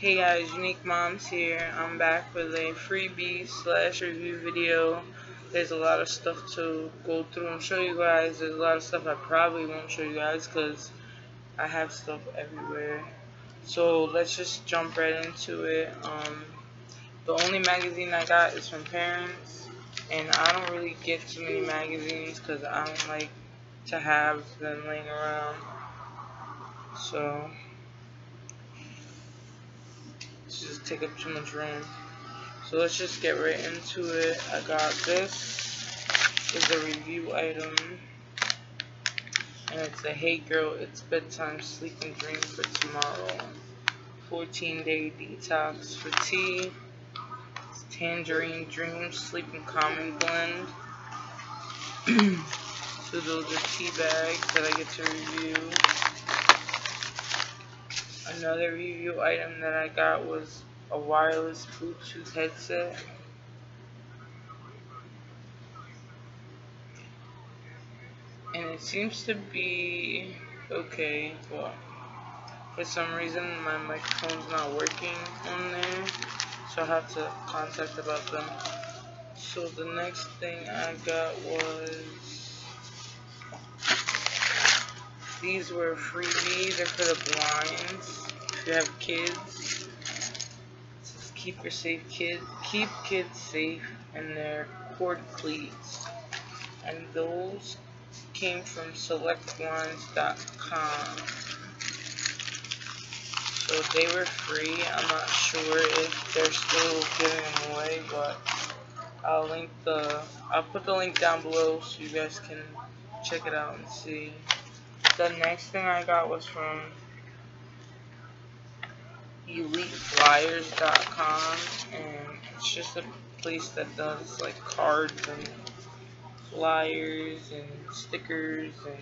Hey guys, Unique Moms here. I'm back with a freebie slash review video. There's a lot of stuff to go through and show you guys. There's a lot of stuff I probably won't show you guys because I have stuff everywhere. So let's just jump right into it. Um, the only magazine I got is from parents and I don't really get too many magazines because I don't like to have them laying around. So just take up too much room. So let's just get right into it. I got this is a review item. And it's a Hey Girl, It's Bedtime Sleep and Dream for Tomorrow. 14 day detox for tea. It's Tangerine Dream Sleep and Blend. so those are tea bags that I get to review. Another review item that I got was a wireless Bluetooth headset. And it seems to be okay, but for some reason my microphone's not working on there, so I have to contact about them. So the next thing I got was these were freebies, they're for the blinds you have kids, says keep your safe kids, keep kids safe and their cord cleats. And those came from selectblinds.com. So they were free. I'm not sure if they're still giving them away, but I'll link the I'll put the link down below so you guys can check it out and see. The next thing I got was from eliteflyers.com and it's just a place that does like cards and flyers and stickers and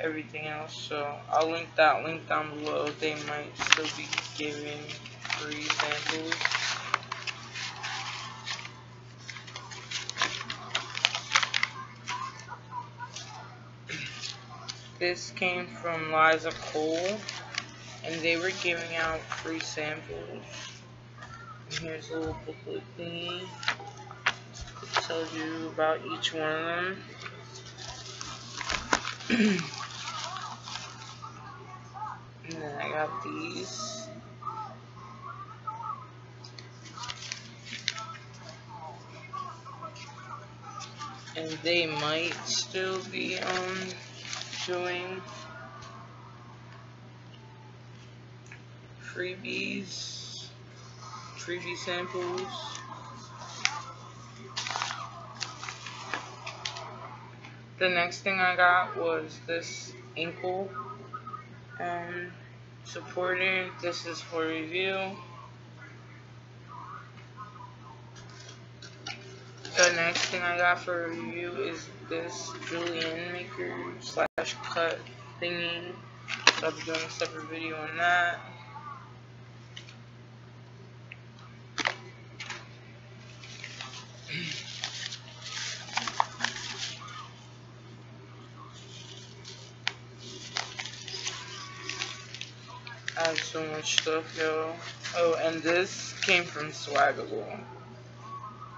everything else so I'll link that link down below. They might still be giving free samples. This came from Liza Cole and they were giving out free samples. And here's a little booklet thingy. Tells you about each one of them. and then I got these. And they might still be um doing freebies, freebie samples. The next thing I got was this ankle um, supporter. This is for review. The next thing I got for review is this julienne maker slash cut thingy. So I'll be doing a separate video on that. I have so much stuff, yo. Oh, and this came from Swagable.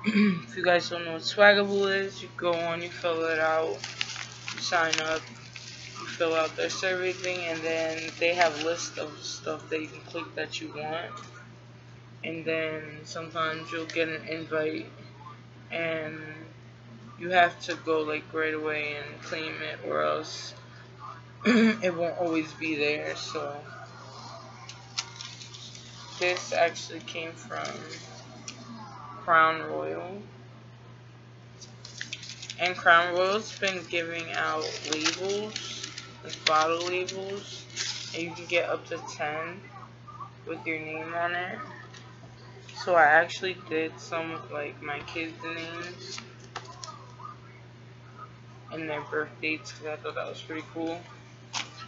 if you guys don't know what Swagable is, you go on, you fill it out, you sign up, you fill out their survey thing, and then they have a list of stuff that you can click that you want. And then sometimes you'll get an invite and you have to go like right away and claim it or else it won't always be there. So this actually came from Crown Royal. And Crown Royal's been giving out labels like bottle labels and you can get up to 10 with your name on it so I actually did some of like my kids' names and their birth dates because I thought that was pretty cool.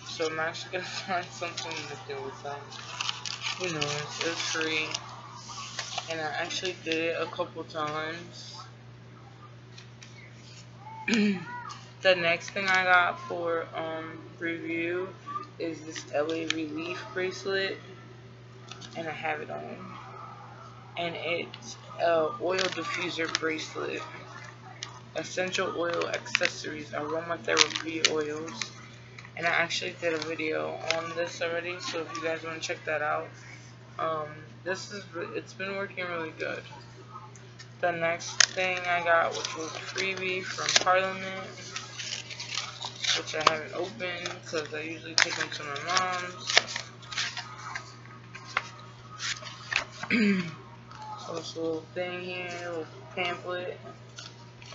So I'm actually gonna find something to do with them. Who knows? It's free. And I actually did it a couple times. the next thing I got for um review is this LA Relief bracelet. and I have it on. And it's a oil diffuser bracelet. Essential oil accessories, aromatherapy oils. And I actually did a video on this already, so if you guys want to check that out, um, this is it's been working really good. The next thing I got, which was a freebie from Parliament, which I haven't opened because I usually take them to my mom's. this little thing here, little pamphlet,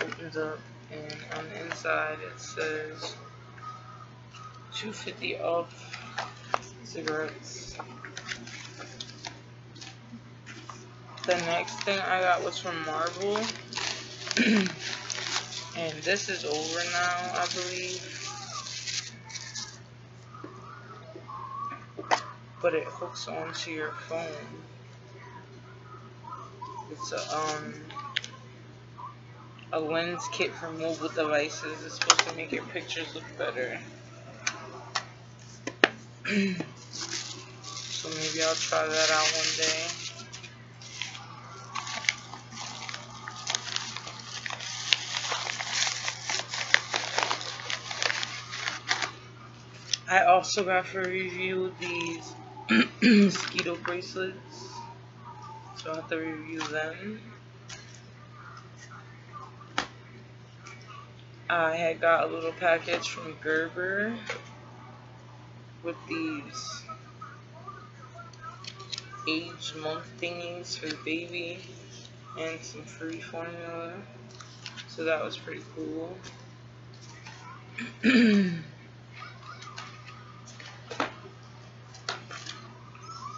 opens up, and on the inside it says 250 off cigarettes. The next thing I got was from Marlboro. and this is over now, I believe. But it hooks onto your phone. It's um a lens kit for mobile devices. It's supposed to make your pictures look better. so maybe I'll try that out one day. I also got for review these mosquito bracelets. So I have to review them. I had got a little package from Gerber with these age month thingies for the baby and some free formula. So that was pretty cool.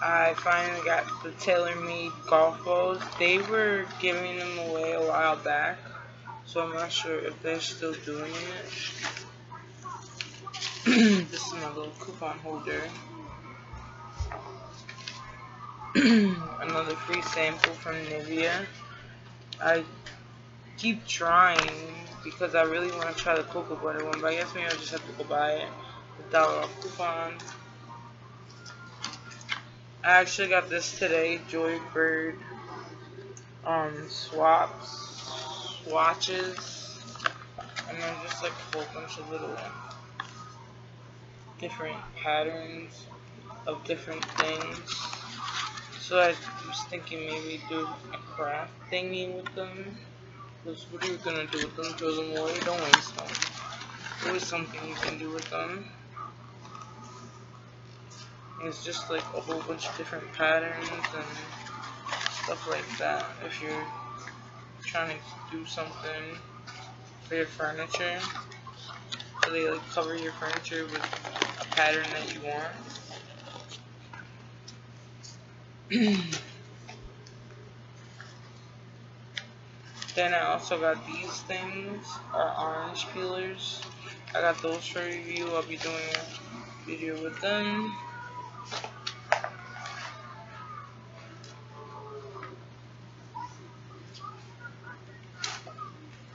I finally got the TaylorMade golf balls. They were giving them away a while back, so I'm not sure if they're still doing it. this is my little coupon holder. Another free sample from Nivea. I keep trying because I really want to try the cocoa butter one, but I guess maybe I'll just have to go buy it. The dollar off coupon. I actually got this today, Joybird um, swaps, swatches, and then just like a whole bunch of little different patterns of different things. So I was thinking maybe do a craft thingy with them. Because what are you gonna do with them? Throw them away? Don't waste them. Always something you can do with them. It's just like a whole bunch of different patterns and stuff like that. If you're trying to do something for your furniture, so they like cover your furniture with a pattern that you want. then I also got these things, are orange peelers. I got those for review. I'll be doing a video with them.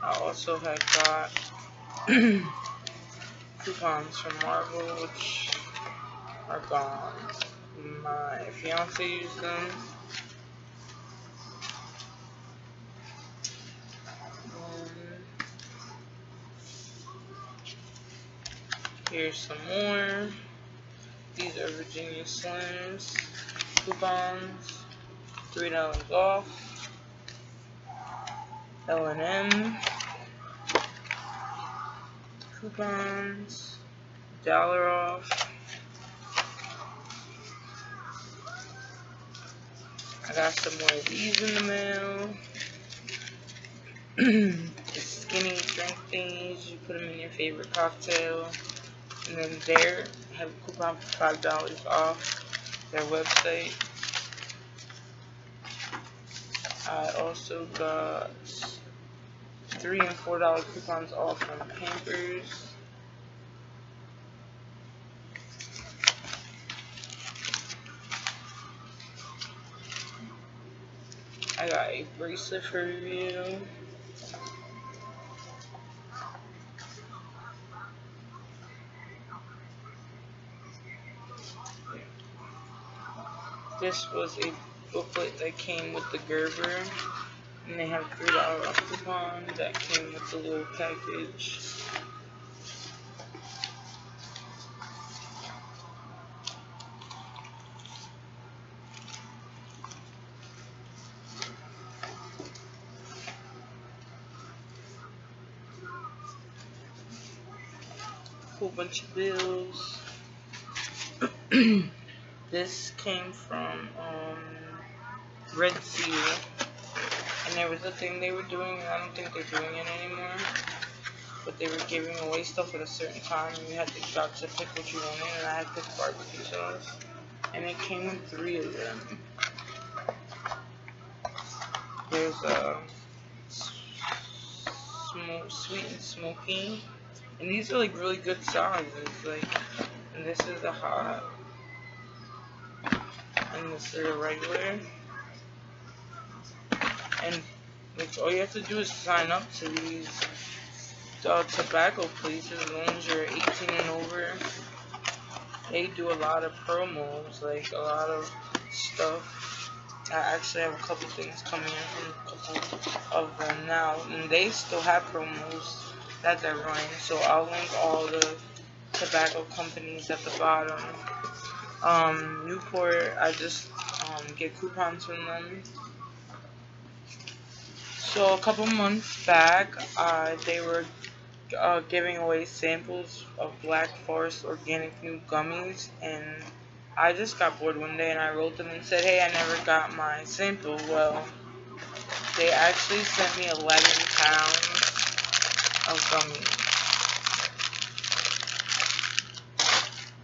I also had got coupons from Marlboro, which are gone. My fiance used them. Um, here's some more. These are Virginia Slims coupons. $3 off. L&M coupons, dollar off. I got some more of these in the mail. the skinny drink things, you put them in your favorite cocktail. And then there, have a coupon for $5 off their website. I also got three and four dollar coupons off from Pampers. I got a bracelet for review. this was a booklet that came with the Gerber. And they have $3 off coupon that came with the little package. whole bunch of bills. this came from um, Red Seal. And there was a thing they were doing, and I don't think they're doing it anymore. But they were giving away stuff at a certain time, and you had to got to pick what you wanted, and I had picked barbecue sauce. And it came in three of them. There's a uh, sweet and smoky and these are like really good sizes. Like, and this is the hot. And this is a regular. And like all you have to do is sign up to these uh, tobacco places as long as you're 18 and over. They do a lot of promos, like a lot of stuff. I actually have a couple things coming in from a couple of them now, and they still have promos that they're running. So I'll link all the tobacco companies at the bottom. Um, Newport, I just um, get coupons from them. So a couple months back, uh, they were uh, giving away samples of Black Forest Organic New Gummies, and I just got bored one day and I wrote them and said, hey, I never got my sample. Well, they actually sent me 11 pounds of gummies.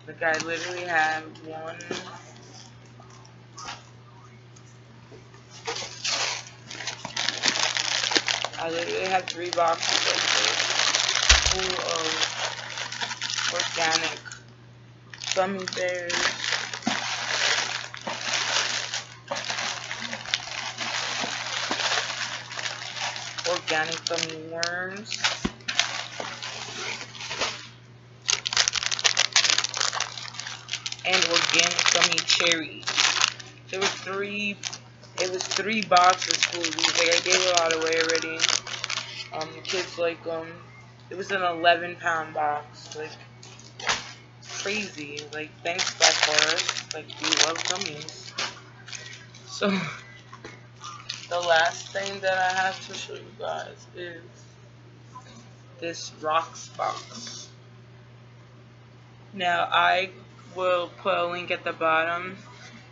The guy literally had one I literally had three boxes full of organic gummy bears. Organic gummy worms. and organic gummy cherries. There were three, it was three boxes full of these. Like I gave a lot away already. Um, the kids like them. Um, it was an 11 pound box. Like crazy. Like thanks Black. Like we love gummies. So the last thing that I have to show you guys is this Rocksbox. Now I will put a link at the bottom.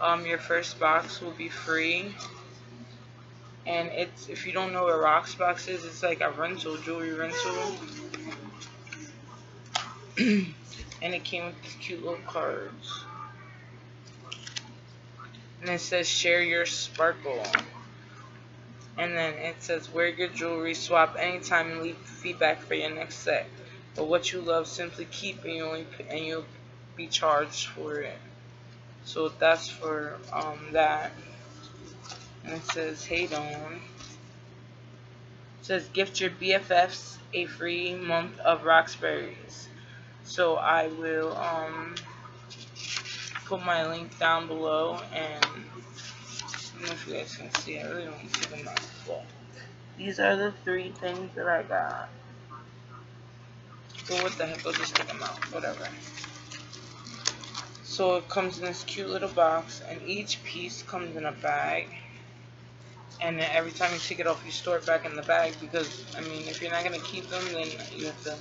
Um, your first box will be free. And it's if you don't know what Rocksbox is, it's like a rental, jewelry rental. and it came with these cute little cards. And it says share your sparkle. And then it says wear your jewelry, swap anytime, and leave feedback for your next set. But what you love, simply keep, and you only and you'll be charged for it. So that's for um, that. And it says, hey don't. It says, gift your BFFs a free month of Roxberries. So I will um, put my link down below and I don't know if you guys can see. I really don't see them out. But these are the three things that I got. So what the heck, I'll just take them out. Whatever. So it comes in this cute little box, and each piece comes in a bag. And every time you take it off, you store it back in the bag because, I mean, if you're not going to keep them, then you have to...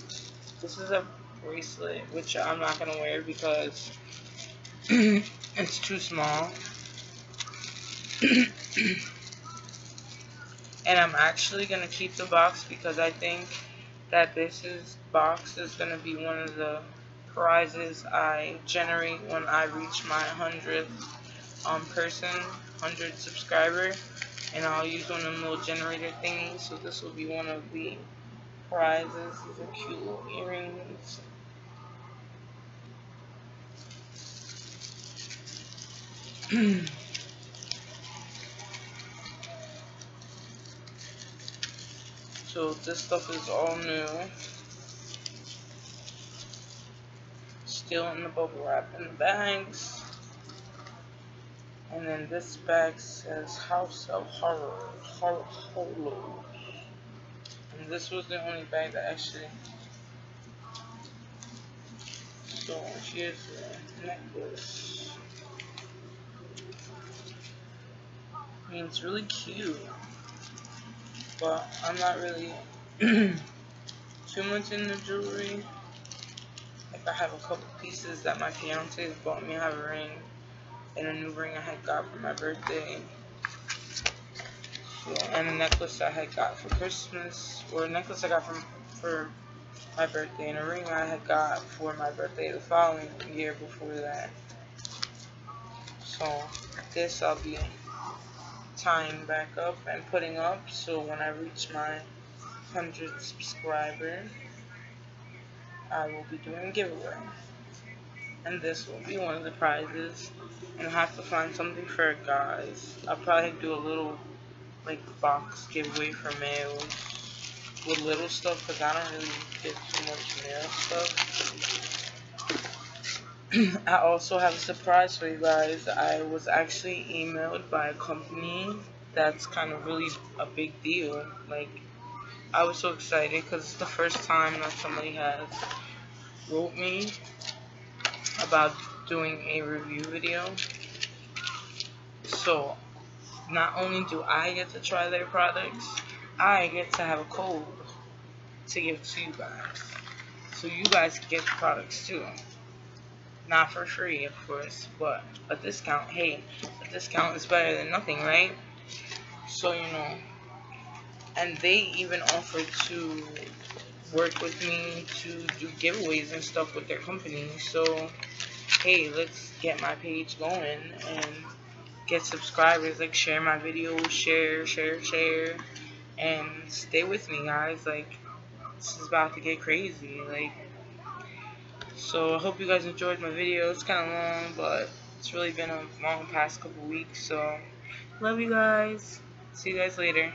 This is a bracelet, which I'm not going to wear because it's too small. and I'm actually going to keep the box because I think that this is box is going to be one of the prizes I generate when I reach my 100th um, person, 100 subscriber. And I'll use one of them little generator things. So this will be one of the prizes. These are cute little earrings. so this stuff is all new. Still in the bubble wrap in the bags. And then this bag says House of Horror. And this was the only bag that actually. So here's the necklace. I mean, it's really cute, but I'm not really too much in the jewelry. I have a couple pieces that my fiance bought me. I have a ring and a new ring I had got for my birthday. So, and a necklace I had got for Christmas, or a necklace I got from for my birthday, and a ring I had got for my birthday the following year before that. So this I'll be tying back up and putting up, so when I reach my 100 subscriber, I will be doing a giveaway and this will be one of the prizes. And I have to find something for it, guys. I'll probably do a little like box giveaway for males with little stuff because I don't really get too much male stuff. I also have a surprise for you guys. I was actually emailed by a company that's kind of really a big deal. Like, I was so excited because it's the first time that somebody has wrote me about doing a review video. So, not only do I get to try their products, I get to have a code to give to you guys. So you guys get the products too. Not for free, of course, but a discount. Hey, a discount is better than nothing, right? So, you know, and they even offered to work with me to do giveaways and stuff with their company. So, hey, let's get my page going and get subscribers. Like, share my videos, share, share, share, and stay with me, guys. Like, this is about to get crazy. Like, so I hope you guys enjoyed my video. It's kind of long, but it's really been a long past couple weeks. So, love you guys. See you guys later.